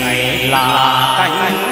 này là cánh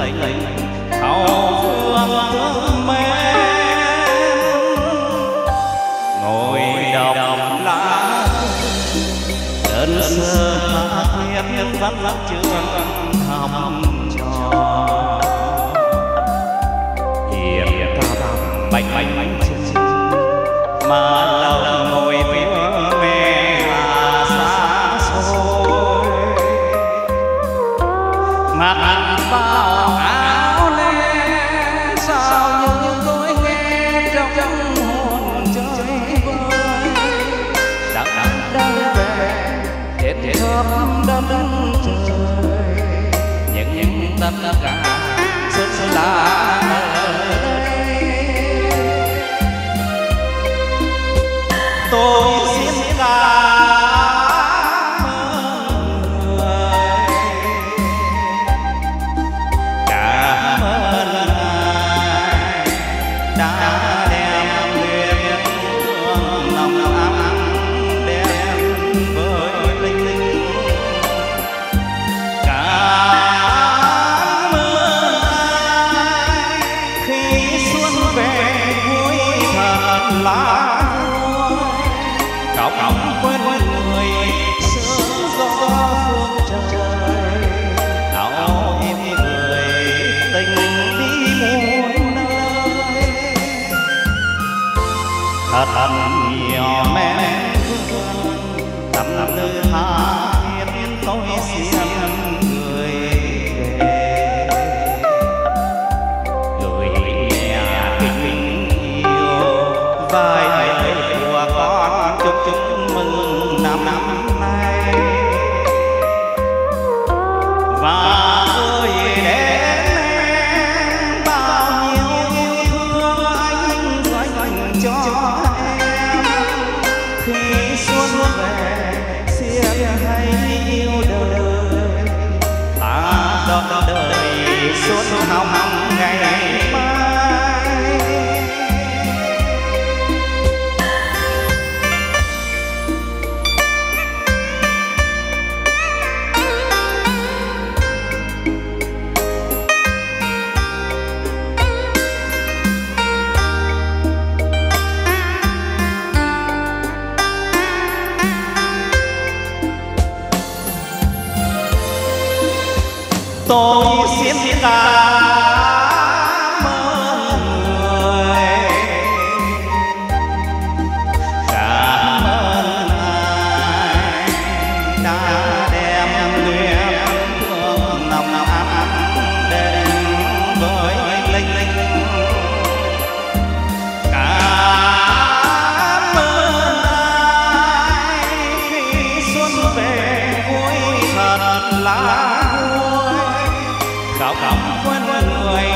mang hậu phương thương ngồi đọc lá đơn sơ tha thiết lắm vắt trường học trò hiền thăm bánh bánh bánh chưng mà tâm tất cả xuất là tôi lá là cọc cọc quên người sớm gió phương trời. Áo em người tình đi muôn nơi. Thật thật nhiều men thương, tâm tư tha thiết tôi xin yêu tôi xin cảm ơn người cảm ơn ai đã đem luyện thương lòng ấm đến với linh linh. Cảm ơn ai khi xuân về, vui thật là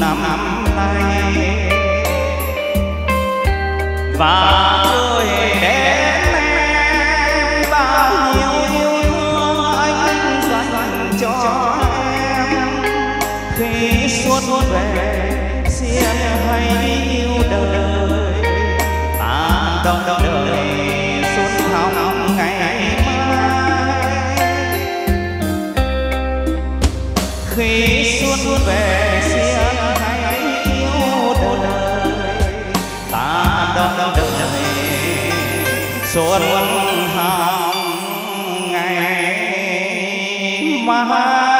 năm nay. Và tôi đến em bao nhiêu yêu thương anh dành cho em. Khi xuân về xiêm hay yêu đời, ta đón đời xuân hồng ngày mai. Khi xuân về đời ta xuân ngày mai.